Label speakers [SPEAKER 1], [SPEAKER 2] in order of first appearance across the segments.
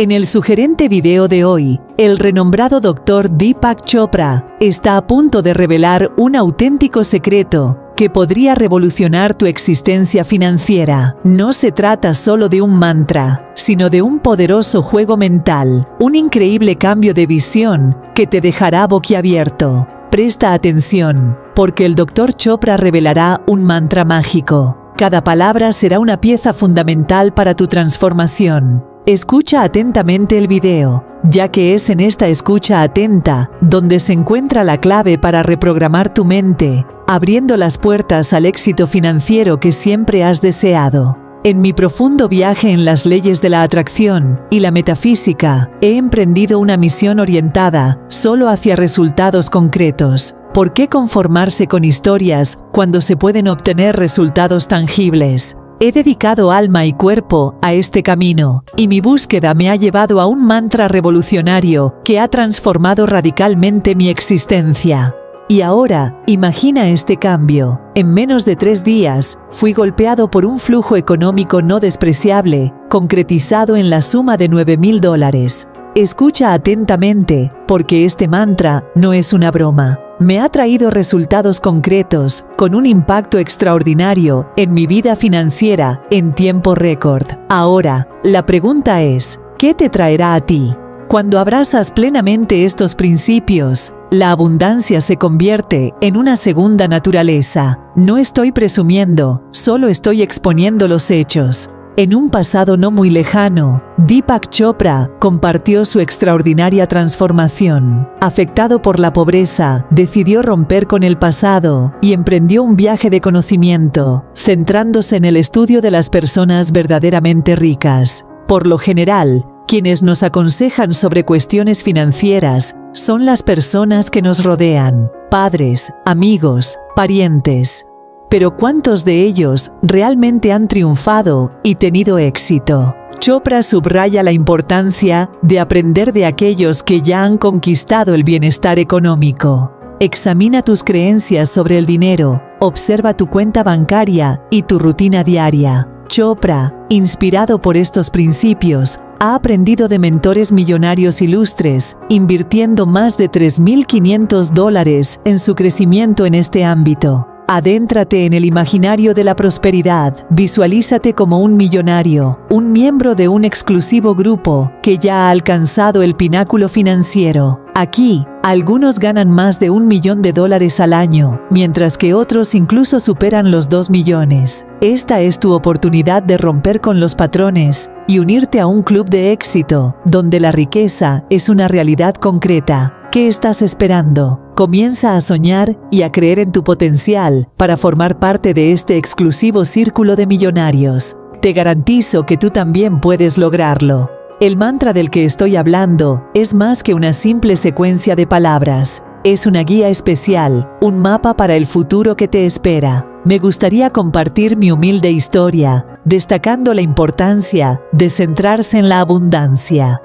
[SPEAKER 1] En el sugerente video de hoy, el renombrado doctor Deepak Chopra está a punto de revelar un auténtico secreto que podría revolucionar tu existencia financiera. No se trata solo de un mantra, sino de un poderoso juego mental, un increíble cambio de visión que te dejará boquiabierto. Presta atención, porque el Dr. Chopra revelará un mantra mágico. Cada palabra será una pieza fundamental para tu transformación. Escucha atentamente el video, ya que es en esta escucha atenta donde se encuentra la clave para reprogramar tu mente, abriendo las puertas al éxito financiero que siempre has deseado. En mi profundo viaje en las leyes de la atracción y la metafísica, he emprendido una misión orientada solo hacia resultados concretos. ¿Por qué conformarse con historias cuando se pueden obtener resultados tangibles? He dedicado alma y cuerpo a este camino, y mi búsqueda me ha llevado a un mantra revolucionario que ha transformado radicalmente mi existencia. Y ahora, imagina este cambio. En menos de tres días, fui golpeado por un flujo económico no despreciable, concretizado en la suma de 9 mil dólares. Escucha atentamente, porque este mantra no es una broma me ha traído resultados concretos, con un impacto extraordinario en mi vida financiera en tiempo récord. Ahora, la pregunta es, ¿qué te traerá a ti? Cuando abrazas plenamente estos principios, la abundancia se convierte en una segunda naturaleza. No estoy presumiendo, solo estoy exponiendo los hechos. En un pasado no muy lejano, Deepak Chopra compartió su extraordinaria transformación. Afectado por la pobreza, decidió romper con el pasado y emprendió un viaje de conocimiento, centrándose en el estudio de las personas verdaderamente ricas. Por lo general, quienes nos aconsejan sobre cuestiones financieras son las personas que nos rodean, padres, amigos, parientes, pero ¿cuántos de ellos realmente han triunfado y tenido éxito? Chopra subraya la importancia de aprender de aquellos que ya han conquistado el bienestar económico. Examina tus creencias sobre el dinero, observa tu cuenta bancaria y tu rutina diaria. Chopra, inspirado por estos principios, ha aprendido de mentores millonarios ilustres, invirtiendo más de 3.500 dólares en su crecimiento en este ámbito. Adéntrate en el imaginario de la prosperidad, visualízate como un millonario, un miembro de un exclusivo grupo que ya ha alcanzado el pináculo financiero. Aquí, algunos ganan más de un millón de dólares al año, mientras que otros incluso superan los dos millones. Esta es tu oportunidad de romper con los patrones y unirte a un club de éxito, donde la riqueza es una realidad concreta. ¿Qué estás esperando? Comienza a soñar y a creer en tu potencial para formar parte de este exclusivo círculo de millonarios. Te garantizo que tú también puedes lograrlo. El mantra del que estoy hablando es más que una simple secuencia de palabras. Es una guía especial, un mapa para el futuro que te espera. Me gustaría compartir mi humilde historia, destacando la importancia de centrarse en la abundancia.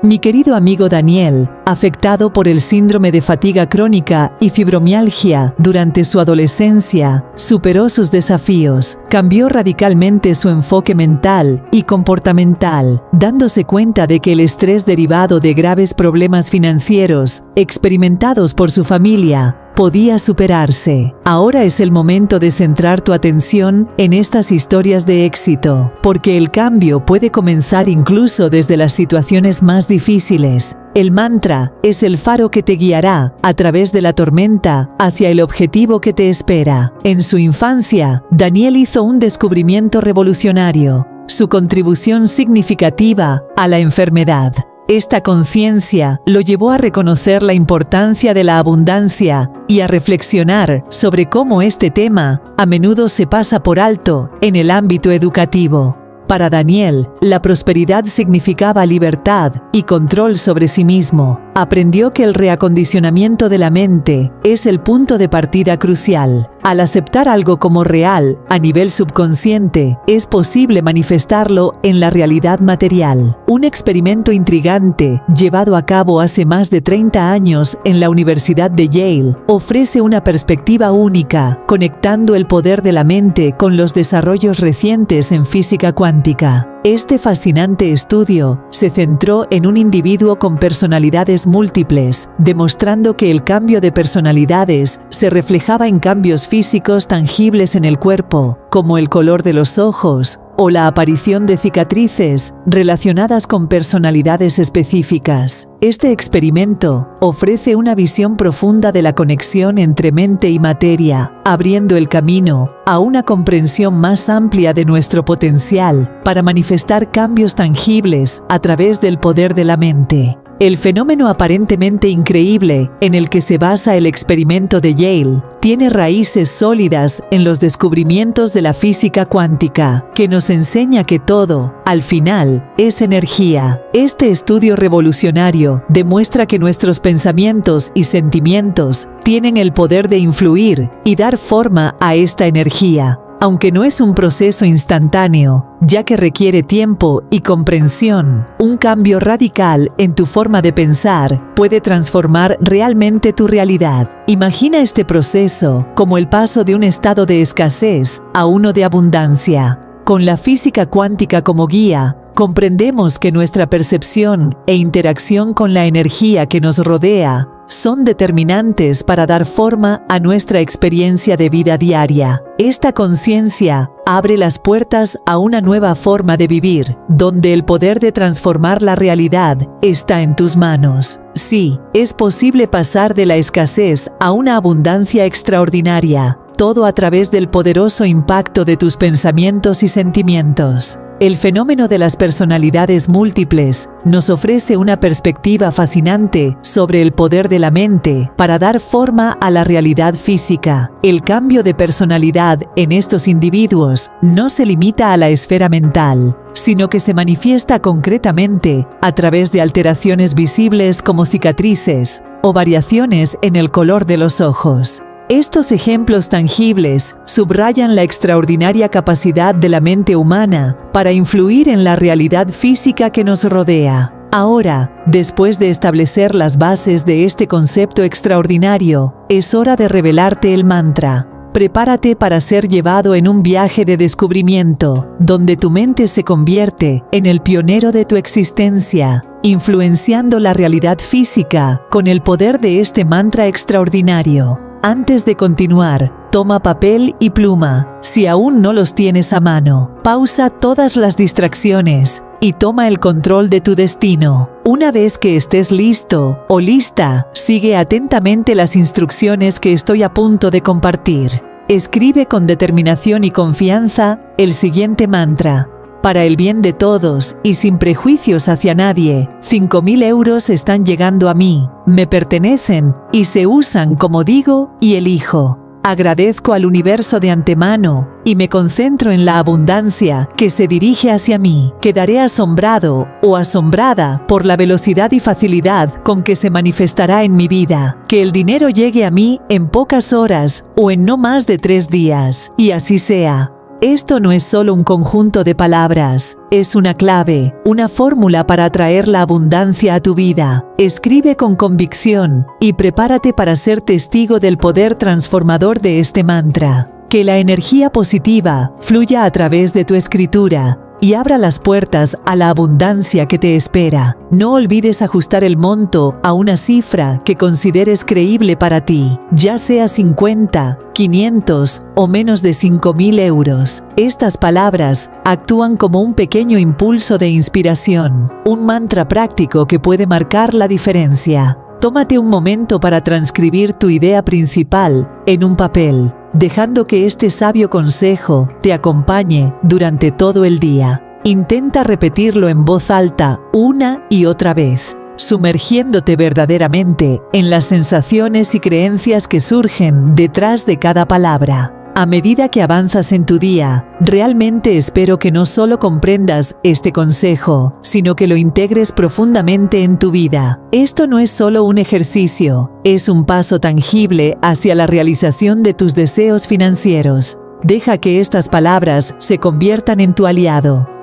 [SPEAKER 1] Mi querido amigo Daniel, afectado por el síndrome de fatiga crónica y fibromialgia durante su adolescencia, superó sus desafíos, cambió radicalmente su enfoque mental y comportamental, dándose cuenta de que el estrés derivado de graves problemas financieros experimentados por su familia podía superarse. Ahora es el momento de centrar tu atención en estas historias de éxito, porque el cambio puede comenzar incluso desde las situaciones más difíciles. El mantra es el faro que te guiará a través de la tormenta hacia el objetivo que te espera. En su infancia, Daniel hizo un descubrimiento revolucionario, su contribución significativa a la enfermedad. Esta conciencia lo llevó a reconocer la importancia de la abundancia y a reflexionar sobre cómo este tema a menudo se pasa por alto en el ámbito educativo. Para Daniel, la prosperidad significaba libertad y control sobre sí mismo. Aprendió que el reacondicionamiento de la mente es el punto de partida crucial. Al aceptar algo como real a nivel subconsciente, es posible manifestarlo en la realidad material. Un experimento intrigante, llevado a cabo hace más de 30 años en la Universidad de Yale, ofrece una perspectiva única, conectando el poder de la mente con los desarrollos recientes en física cuántica. Este fascinante estudio se centró en un individuo con personalidades múltiples, demostrando que el cambio de personalidades se reflejaba en cambios físicos tangibles en el cuerpo, como el color de los ojos, o la aparición de cicatrices relacionadas con personalidades específicas. Este experimento ofrece una visión profunda de la conexión entre mente y materia, abriendo el camino a una comprensión más amplia de nuestro potencial para manifestar cambios tangibles a través del poder de la mente. El fenómeno aparentemente increíble en el que se basa el experimento de Yale tiene raíces sólidas en los descubrimientos de la física cuántica, que nos enseña que todo, al final, es energía. Este estudio revolucionario demuestra que nuestros pensamientos y sentimientos tienen el poder de influir y dar forma a esta energía, aunque no es un proceso instantáneo, ya que requiere tiempo y comprensión, un cambio radical en tu forma de pensar puede transformar realmente tu realidad. Imagina este proceso como el paso de un estado de escasez a uno de abundancia. Con la física cuántica como guía, comprendemos que nuestra percepción e interacción con la energía que nos rodea son determinantes para dar forma a nuestra experiencia de vida diaria. Esta conciencia abre las puertas a una nueva forma de vivir, donde el poder de transformar la realidad está en tus manos. Sí, es posible pasar de la escasez a una abundancia extraordinaria, todo a través del poderoso impacto de tus pensamientos y sentimientos. El fenómeno de las personalidades múltiples nos ofrece una perspectiva fascinante sobre el poder de la mente para dar forma a la realidad física. El cambio de personalidad en estos individuos no se limita a la esfera mental, sino que se manifiesta concretamente a través de alteraciones visibles como cicatrices o variaciones en el color de los ojos. Estos ejemplos tangibles subrayan la extraordinaria capacidad de la mente humana para influir en la realidad física que nos rodea. Ahora, después de establecer las bases de este concepto extraordinario, es hora de revelarte el mantra. Prepárate para ser llevado en un viaje de descubrimiento, donde tu mente se convierte en el pionero de tu existencia, influenciando la realidad física con el poder de este mantra extraordinario. Antes de continuar, toma papel y pluma, si aún no los tienes a mano. Pausa todas las distracciones y toma el control de tu destino. Una vez que estés listo o lista, sigue atentamente las instrucciones que estoy a punto de compartir. Escribe con determinación y confianza el siguiente mantra para el bien de todos y sin prejuicios hacia nadie. 5.000 euros están llegando a mí, me pertenecen y se usan como digo y elijo. Agradezco al universo de antemano y me concentro en la abundancia que se dirige hacia mí. Quedaré asombrado o asombrada por la velocidad y facilidad con que se manifestará en mi vida. Que el dinero llegue a mí en pocas horas o en no más de tres días. Y así sea. Esto no es solo un conjunto de palabras, es una clave, una fórmula para atraer la abundancia a tu vida. Escribe con convicción y prepárate para ser testigo del poder transformador de este mantra. Que la energía positiva fluya a través de tu escritura y abra las puertas a la abundancia que te espera. No olvides ajustar el monto a una cifra que consideres creíble para ti, ya sea 50, 500 o menos de 5.000 euros. Estas palabras actúan como un pequeño impulso de inspiración, un mantra práctico que puede marcar la diferencia. Tómate un momento para transcribir tu idea principal en un papel dejando que este sabio consejo te acompañe durante todo el día. Intenta repetirlo en voz alta una y otra vez, sumergiéndote verdaderamente en las sensaciones y creencias que surgen detrás de cada palabra. A medida que avanzas en tu día, realmente espero que no solo comprendas este consejo, sino que lo integres profundamente en tu vida. Esto no es solo un ejercicio, es un paso tangible hacia la realización de tus deseos financieros. Deja que estas palabras se conviertan en tu aliado